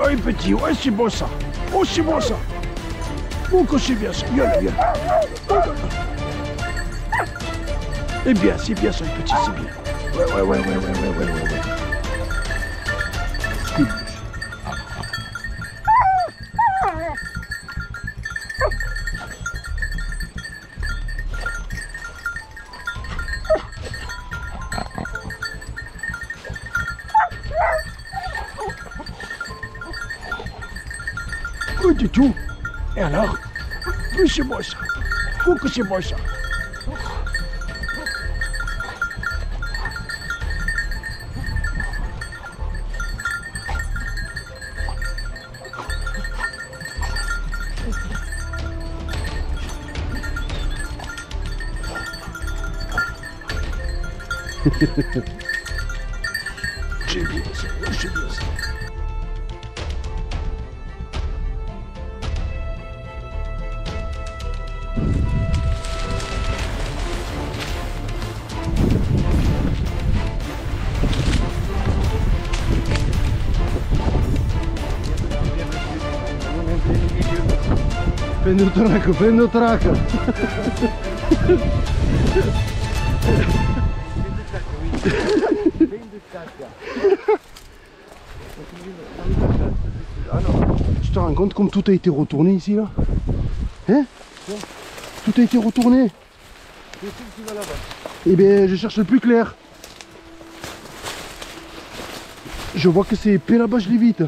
Oh, petit, ouais, c'est bon ça. Oh, c'est bon ça. Bon que c'est bien. Viens, viens. Eh bien, c'est bien ça, petit, c'est bien. Ouais, ouais, ouais, ouais, ouais, ouais, ouais, ouais. ouais. Du tout. Et alors? Oui, c'est moi ça. Que c'est moi ça. J'ai bien ça, j'ai ça. Tracco. Tu te rends compte comme tout a été retourné ici là? Hein? Tout a été retourné? Eh bien, je cherche le plus clair. Je vois que c'est épais là-bas, je l'ai vite.